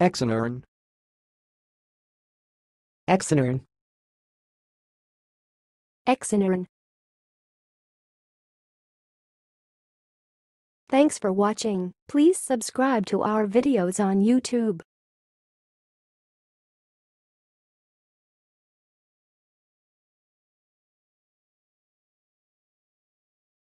Exonern. Exonern. Exonern. Thanks for watching. Please subscribe to our videos on YouTube.